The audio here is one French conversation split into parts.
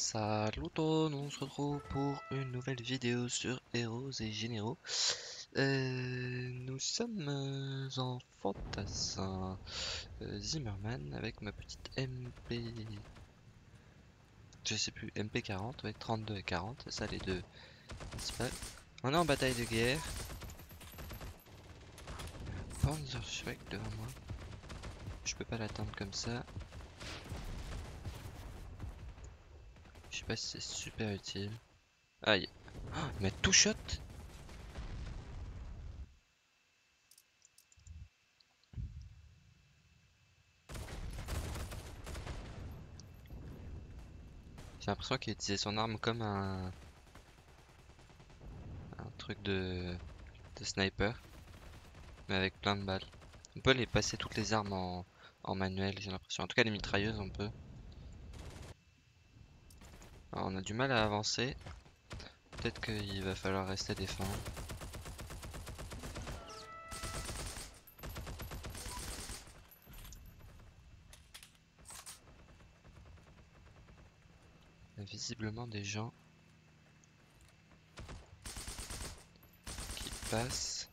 Salut tout, on se retrouve pour une nouvelle vidéo sur Héros et Généraux. Euh, nous sommes euh, en fantassin euh, Zimmerman avec ma petite MP... Je sais plus, MP40, ouais, 32 et 40, c'est ça les deux principales. On est en bataille de guerre. Panzerschreck devant moi. Je peux pas l'atteindre comme ça. Je sais c'est super utile. Aïe. Oh, mais tout shot J'ai l'impression qu'il utilisait son arme comme un... Truc de... de sniper. Mais avec plein de balles. On peut les passer toutes les armes en, en manuel, j'ai l'impression. En tout cas les mitrailleuses on peut. On a du mal à avancer. Peut-être qu'il va falloir rester défendre. Il y a visiblement des gens qui passent.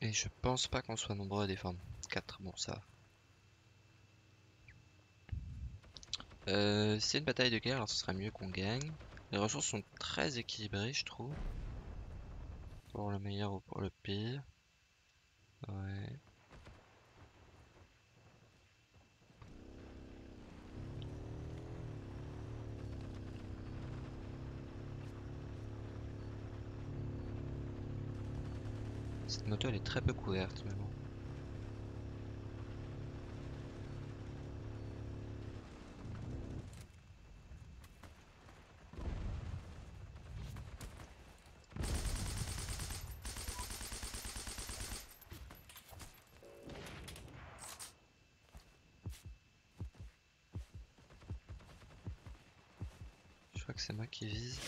Et je pense pas qu'on soit nombreux à défendre. 4, bon ça. Euh, c'est une bataille de guerre, alors ce serait mieux qu'on gagne. Les ressources sont très équilibrées, je trouve. Pour le meilleur ou pour le pire. Ouais. Cette moto elle est très peu couverte. Crois que c'est moi qui vise.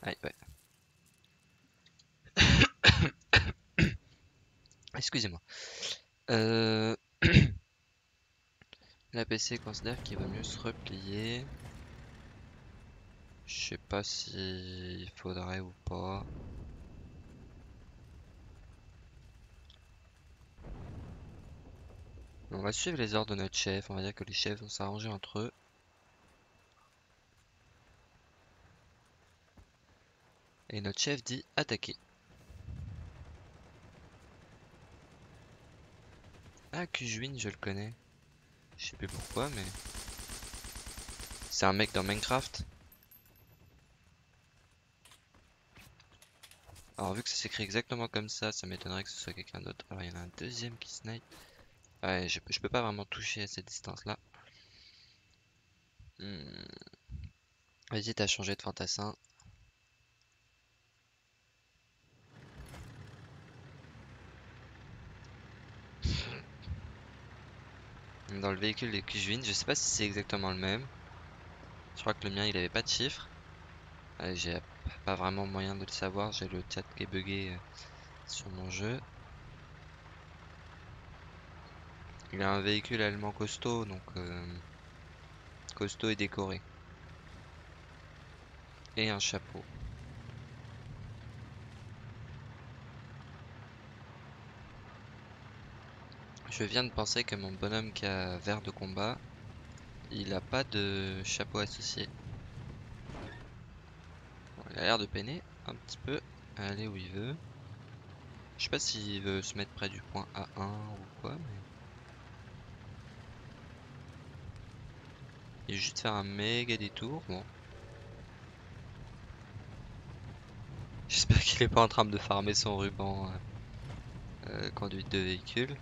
Aïe, ouais. Excusez-moi. Euh... La PC considère qu'il vaut mieux se replier. Je sais pas s'il faudrait ou pas. On va suivre les ordres de notre chef. On va dire que les chefs vont s'arranger entre eux. Et notre chef dit attaquer. Ah, Kujuin, je le connais. Je sais plus pourquoi, mais... C'est un mec dans Minecraft. Alors, vu que ça s'écrit exactement comme ça, ça m'étonnerait que ce soit quelqu'un d'autre. Alors, il y en a un deuxième qui snipe. Ouais, je, peux pas vraiment toucher à cette distance-là. Hmm. Vas-y, t'as changé de fantassin. Dans le véhicule des Kujvin, je sais pas si c'est exactement le même. Je crois que le mien il avait pas de chiffre. j'ai pas vraiment moyen de le savoir, j'ai le chat qui est bugué euh, sur mon jeu. Il a un véhicule allemand costaud, donc euh, costaud et décoré. Et un chapeau. Je viens de penser que mon bonhomme qui a vert de combat, il a pas de chapeau associé. il a l'air de peiner un petit peu à aller où il veut. Je sais pas s'il veut se mettre près du point A1 ou quoi, mais... Il veut juste faire un méga détour, bon. J'espère qu'il est pas en train de farmer son ruban euh, euh, conduite de véhicule.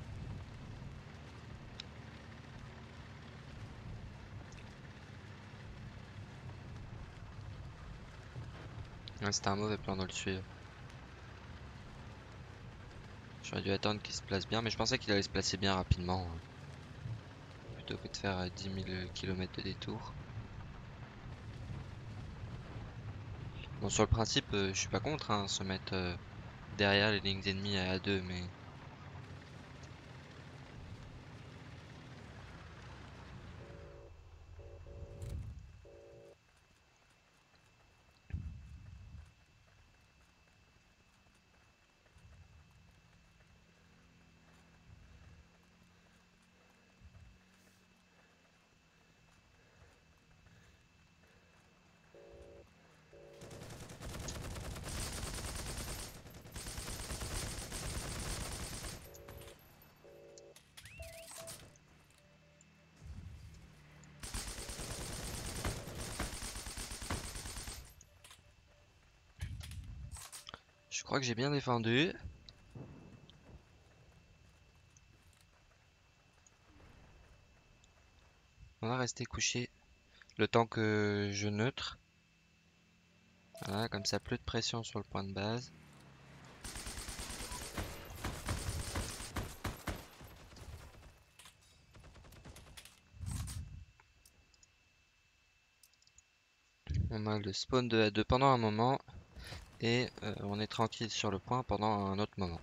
C'était un mauvais plan de le suivre. J'aurais dû attendre qu'il se place bien, mais je pensais qu'il allait se placer bien rapidement. Hein. Plutôt que de faire 10 000 km de détour. Bon, sur le principe, euh, je suis pas contre hein, se mettre euh, derrière les lignes ennemies à 2, mais... crois que j'ai bien défendu. On va rester couché le temps que je neutre. Voilà, comme ça, plus de pression sur le point de base. On a le spawn de A2 pendant un moment et euh, on est tranquille sur le point pendant un autre moment.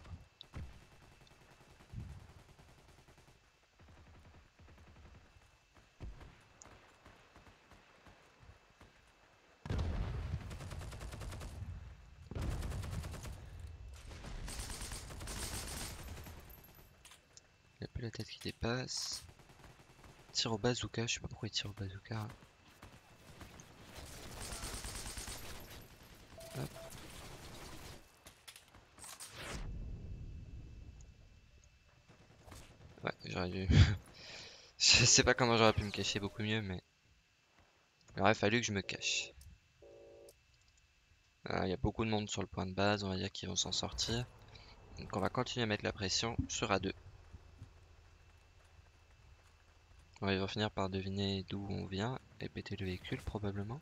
Il a plus la tête qui dépasse. Tire au bazooka, je sais pas pourquoi il tire au bazooka. Ouais, j'aurais dû... je sais pas comment j'aurais pu me cacher beaucoup mieux, mais... Il aurait fallu que je me cache. Il y a beaucoup de monde sur le point de base, on va dire qu'ils vont s'en sortir. Donc on va continuer à mettre la pression sur A2. On va finir par deviner d'où on vient et péter le véhicule probablement.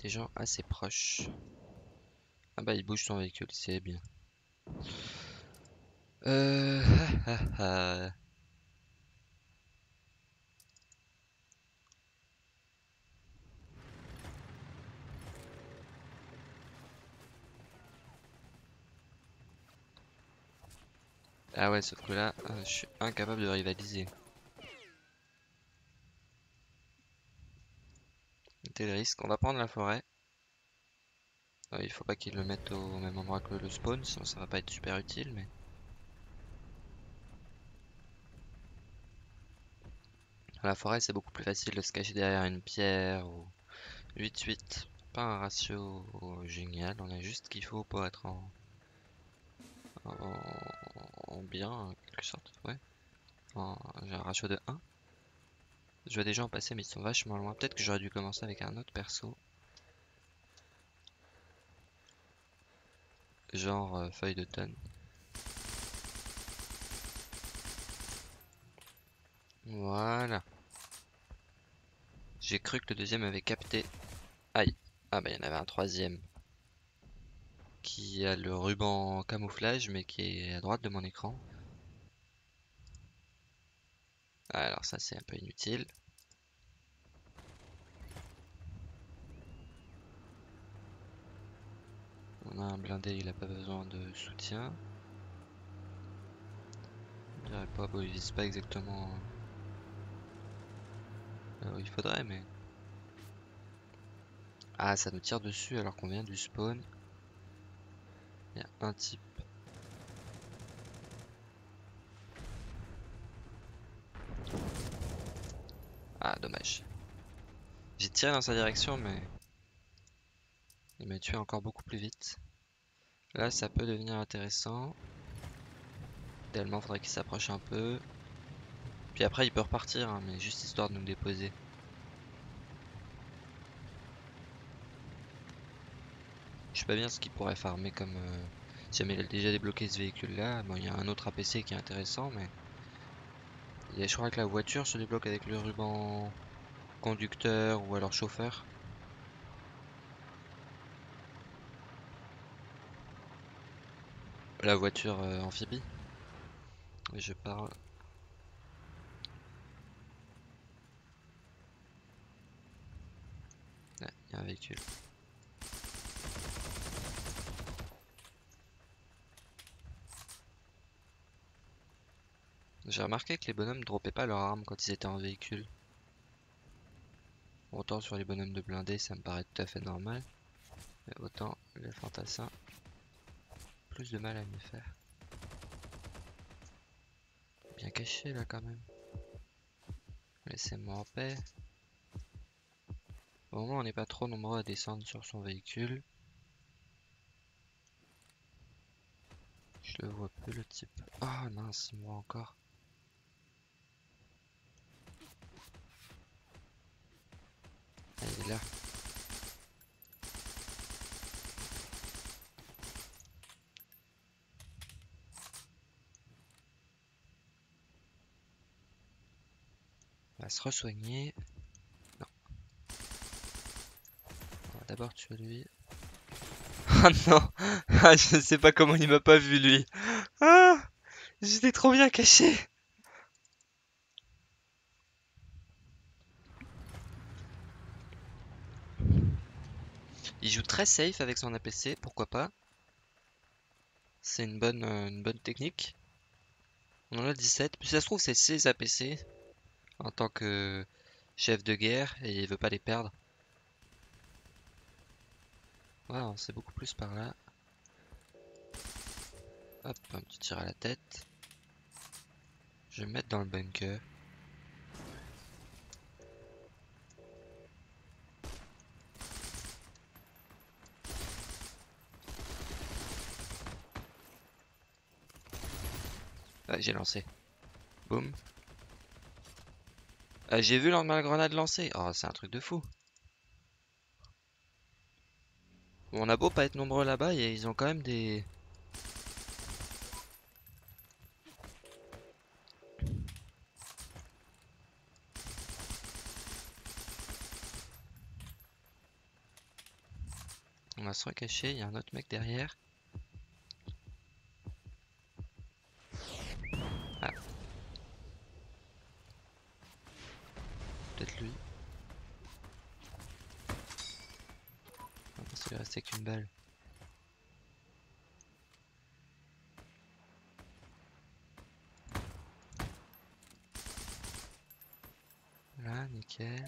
Des gens assez proches. Ah bah il bouge son véhicule, c'est bien. Euh... Ah ouais, sauf que là, je suis incapable de rivaliser. Le risque. On va prendre la forêt. Euh, il faut pas qu'il le mette au même endroit que le spawn, sinon ça va pas être super utile, mais... la forêt, c'est beaucoup plus facile de se cacher derrière une pierre ou 8-8. Pas un ratio génial, on a juste ce qu'il faut pour être en en, bien, en quelque sorte, ouais. J'ai un ratio de 1. Je vois des gens passer, mais ils sont vachement loin. Peut-être que j'aurais dû commencer avec un autre perso. Genre euh, feuille de tonne. Voilà. J'ai cru que le deuxième avait capté. Aïe. Ah bah il y en avait un troisième qui a le ruban camouflage mais qui est à droite de mon écran. Alors ça c'est un peu inutile. On a un blindé, il a pas besoin de soutien. Je dirais pas, bon, il vise pas exactement là où il faudrait, mais... Ah, ça nous tire dessus alors qu'on vient du spawn. Il y a un type. Ah, dommage. J'ai tiré dans sa direction, mais il m'a tué encore beaucoup plus vite. Là, ça peut devenir intéressant. Idéalement, faudrait qu'il s'approche un peu. Puis après, il peut repartir, hein, mais juste histoire de nous déposer. Je sais pas bien ce qu'il pourrait farmer comme... Euh, si jamais il a déjà débloqué ce véhicule là. Bon, il y a un autre APC qui est intéressant, mais... Je crois que la voiture se débloque avec le ruban conducteur ou alors chauffeur. La voiture euh, amphibie. Je parle... il y a un véhicule. J'ai remarqué que les bonhommes droppaient pas leurs armes quand ils étaient en véhicule. Autant sur les bonhommes de blindés ça me paraît tout à fait normal. Mais autant les fantassins, plus de mal à me faire. Bien caché là quand même. Laissez-moi en paix. Au moins on n'est pas trop nombreux à descendre sur son véhicule. Je le vois plus le type. Ah oh, mince, moi encore. clair. On va se re-soigner. Non. On va d'abord tuer lui. Ah non Ah je sais pas comment il m'a pas vu lui. Ah J'étais trop bien caché Il joue très safe avec son APC, pourquoi pas. C'est une bonne, euh, une bonne technique. On en a 17. Puis ça se trouve, c'est ses APC en tant que chef de guerre et il veut pas les perdre. Voilà, c'est beaucoup plus par là. Hop, un petit tir à la tête. Je vais me mettre dans le bunker. J'ai lancé. Boum. Ah, j'ai vu la grenade lancer. Oh, c'est un truc de fou. on a beau pas être nombreux là-bas, ils ont quand même des... On va se recacher, il y a un autre mec derrière. Ah. Peut-être lui. Restait qu'une balle. Là, nickel.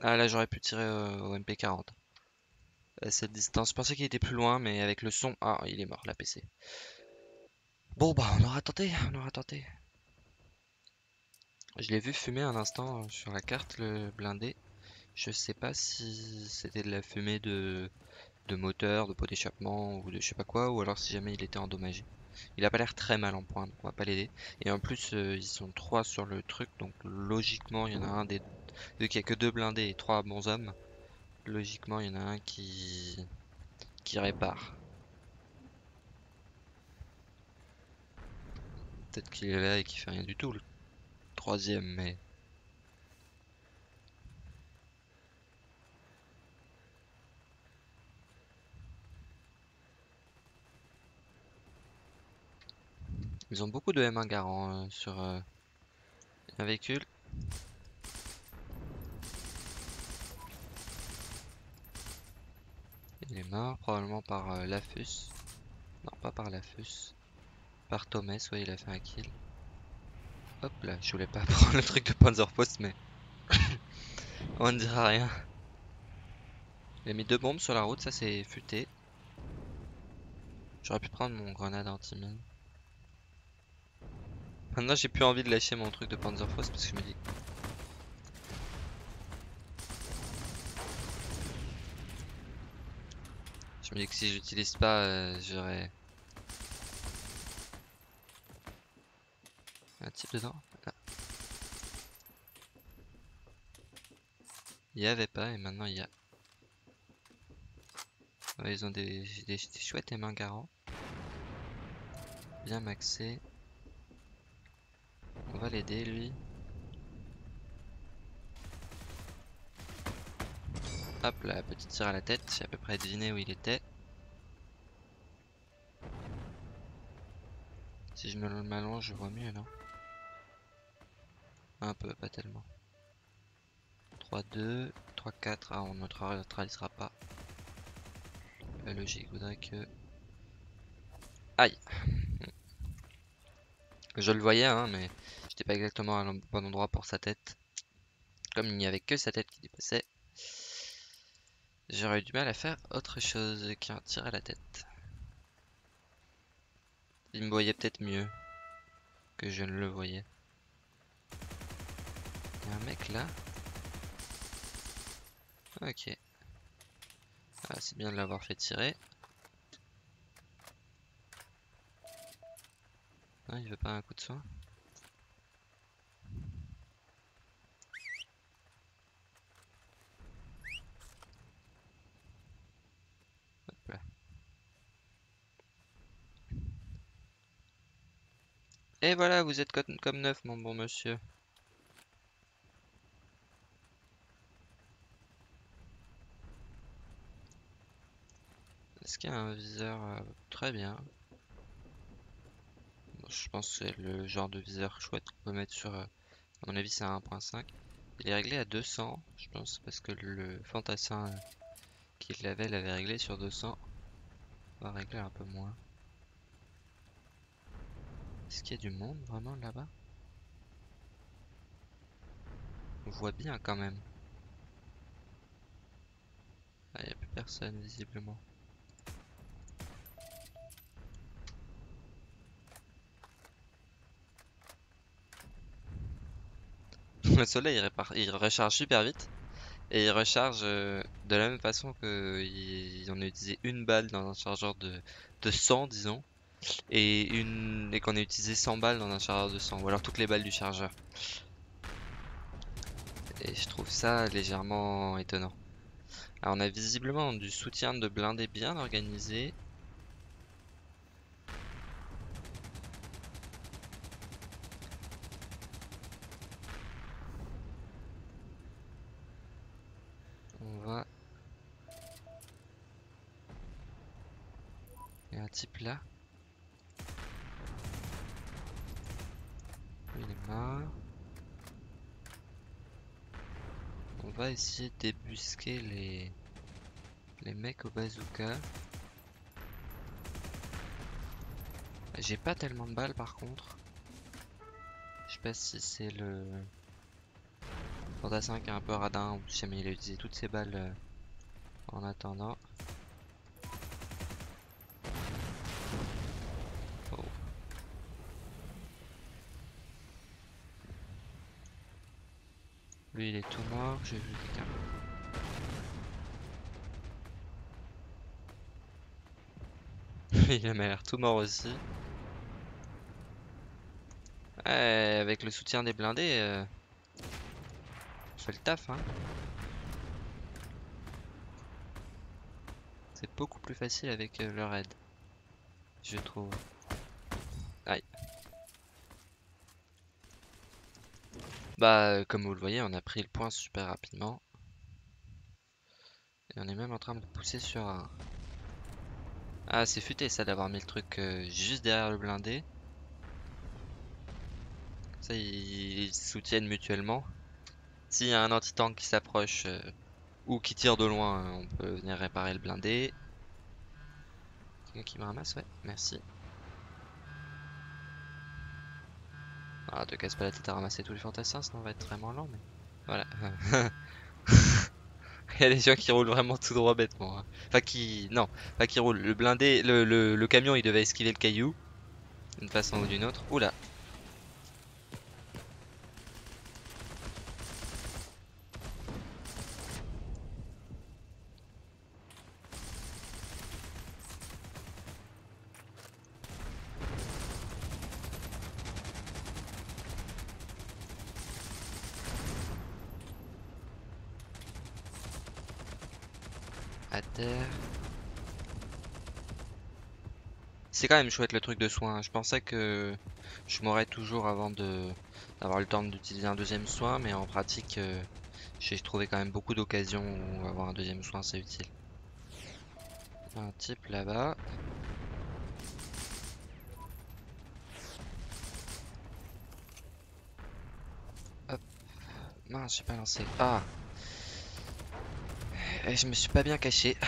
Ah là j'aurais pu tirer au, MP40 à cette distance. Je pensais qu'il était plus loin mais avec le son... Ah il est mort la PC. Bon bah on aura tenté, on aura tenté. Je l'ai vu fumer un instant euh, sur la carte le blindé. Je sais pas si c'était de la fumée de, de moteur, de pot d'échappement ou de je sais pas quoi, ou alors si jamais il était endommagé. Il a pas l'air très mal en point, donc on va pas l'aider. Et en plus, euh, ils sont trois sur le truc, donc logiquement, il y en a un des Vu qu'il n'y a que deux blindés et trois bons hommes, logiquement il y en a un qui, qui répare. Peut-être qu'il est là et qu'il fait rien du tout, le troisième, mais... Ils ont beaucoup de M1 garant euh, sur euh, un véhicule. Il est mort probablement par euh. Non, pas par Lafus. Par Thomas, ouais, il a fait un kill. Hop là, je voulais pas prendre le truc de Panzerpost, mais on ne dira rien. Il a mis deux bombes sur la route, ça c'est futé. J'aurais pu prendre mon grenade anti-mine. Maintenant j'ai plus envie de lâcher mon truc de Panzerfaust parce que je me dis Je me dis que si j'utilise pas, euh, j'aurais... Un type dedans Il y avait pas et maintenant il y a. ils ont des, des, chouettes et mains garants. Bien maxé. On va l'aider lui. Hop là, petite tir à la tête, j'ai à peu près deviné où il était. Si je me m'allonge, je vois mieux, non? Un peu, pas tellement. 3-2, 3-4, ah on ne neutralisera pas. La logique voudrait que... Aïe Je le voyais, hein, mais j'étais pas exactement à bon endroit pour sa tête. Comme il n'y avait que sa tête qui dépassait. J'aurais eu du mal à faire autre chose qu'un tir à la tête. Il me voyait peut-être mieux que je ne le voyais. Un mec là. Ok. Ah, c'est bien de l'avoir fait tirer. Ah, il veut pas un coup de soin? Et voilà, vous êtes comme neuf, mon bon monsieur. Est-ce qu'il y a un viseur euh, très bien? Je pense que c'est le genre de viseur chouette qu'on peut mettre sur. euh, à mon avis, c'est un 1.5. Il est réglé à 200, je pense, parce que le fantassin euh, qui l'avait l'avait réglé sur 200. On va régler un peu moins. Est-ce qu'il y a du monde vraiment là-bas? On voit bien quand même. Ah, il n'y a plus personne visiblement. Le soleil il, il recharge super vite et il recharge euh, de la même façon que il- on a utilisé une balle dans un chargeur de, de 100 disons et une et qu'on a utilisé 100 balles dans un chargeur de 100 ou alors toutes les balles du chargeur. Et je trouve ça légèrement étonnant. Alors on a visiblement du soutien de blindés bien organisé. On va... Il y a un type là. On va essayer de débusquer les... les mecs au bazooka. J'ai pas tellement de balles par contre. Je sais pas si c'est le... Fantassin qui est un peu radin ou si jamais il a utilisé toutes ses balles euh, en attendant. Oh. Lui il est tout mort, j'ai vu quelqu'un. il a l'air tout mort aussi. Ouais, avec le soutien des blindés, euh, on fait le taf, hein. C'est beaucoup plus facile avec euh, leur aide, je trouve. Aïe. Bah, euh, comme vous le voyez, on a pris le point super rapidement. Et on est même en train de pousser sur un... Ah, c'est futé ça d'avoir mis le truc euh, juste derrière le blindé. Ça, ils, soutiennent mutuellement. S'il y a un anti-tank qui s'approche euh, ou qui tire de loin, on peut venir réparer le blindé. Quelqu'un qui me ramasse, ouais, merci. Ah, te casse pas la tête à ramasser tous les fantassins, sinon on va être vraiment lent, mais voilà. Il y a des gens qui roulent vraiment tout droit bêtement. hein. Enfin, qui. Non, pas qui roulent. Le blindé, le, le, le camion, il devait esquiver le caillou. D'une façon ou d'une autre. Oula. À C'est quand même chouette le truc de soin. Je pensais que je mourrais toujours avant d'avoir le temps d'utiliser un deuxième soin, mais en pratique, euh, j'ai trouvé quand même beaucoup d'occasions où avoir un deuxième soin c'est utile. Un type là-bas. Hop. Mince, j'ai pas lancé. Ah. Et je me suis pas bien caché.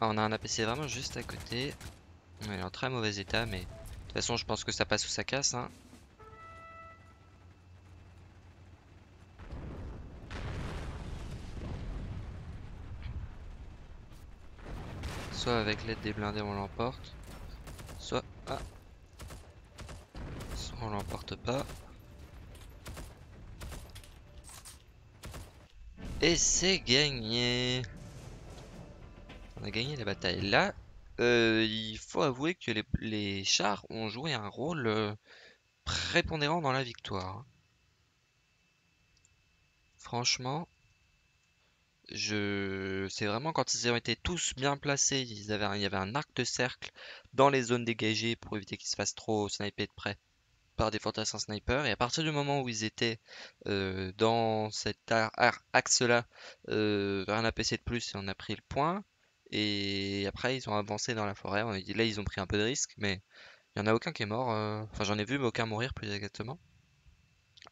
Ah, on a un APC vraiment juste à côté. Il est en très mauvais état, mais de toute façon, je pense que ça passe ou ça casse. Hein. Soit avec l'aide des blindés, on l'emporte. Soit. Ah. Soit on l'emporte pas. Et c'est gagné. On a gagné la bataille. Là, euh, il faut avouer que les, chars ont joué un rôle euh, prépondérant dans la victoire. Franchement, je... c'est vraiment quand ils ont été tous bien placés, il y avait un arc de cercle dans les zones dégagées pour éviter qu'ils se fassent trop sniper de près par des fantassins snipers. Et à partir du moment où ils étaient euh, dans cet axe-là, euh, un APC de plus et on a pris le point. Et après, ils ont avancé dans la forêt. On dit, là, ils ont pris un peu de risque, mais il n'y en a aucun qui est mort. euh, Enfin, j'en ai vu, mais aucun mourir plus exactement.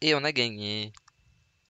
Et on a gagné.